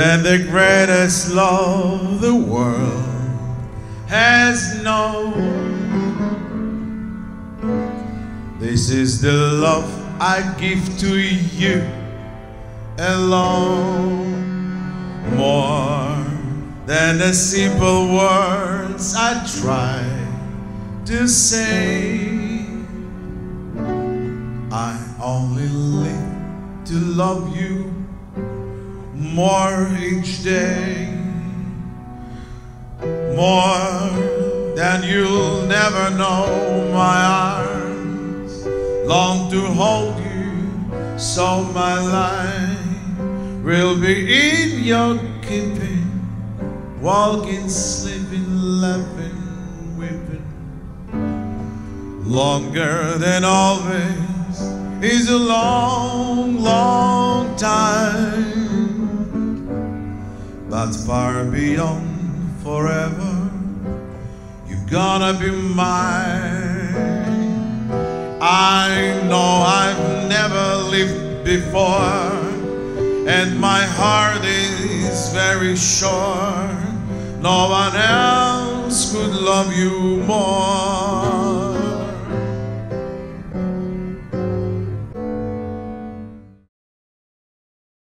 the greatest love the world has known. This is the love I give to you alone. More than the simple words I try to say. I only live to love you more each day. More than you'll never know. My arms long to hold you, so my life will be in your keeping. Walking, sleeping, laughing, weeping. Longer than always is a long, long But far beyond forever, you're gonna be mine. I know I've never lived before, and my heart is very sure no one else could love you more.